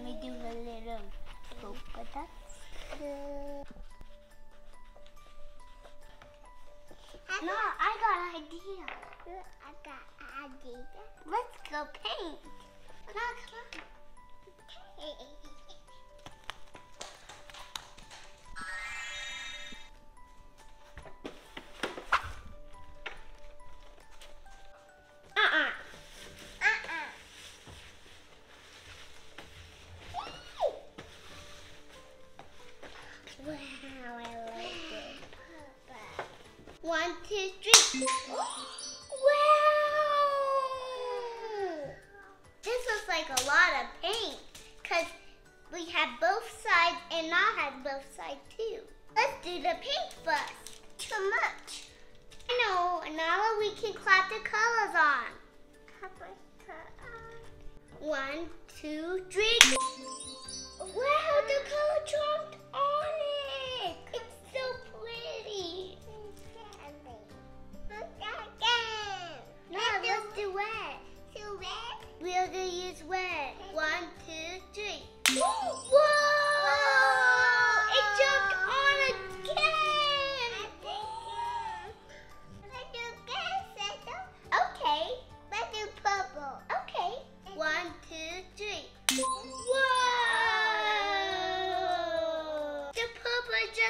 let me do a little. No, I got an idea. I got an idea. Let's go paint. No, come on. Uh-uh. Two, three. wow! This looks like a lot of paint because we have both sides and I have both sides too. Let's do the paint first. Too much. I know, and now we can clap the colors on. One, two, three. Wow, the color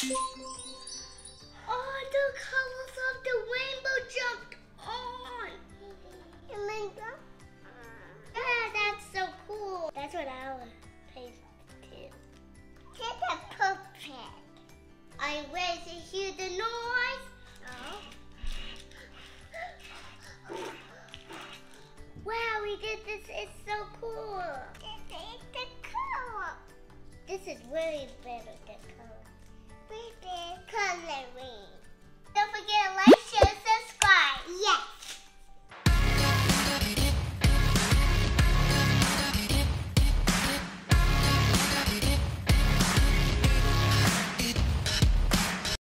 three. Oh, the colors of the rainbow jumped on. Yeah, that's so cool. That's what I would pay too. Are you ready to hear the noise? Wow, we did this. It's so cool. This is way better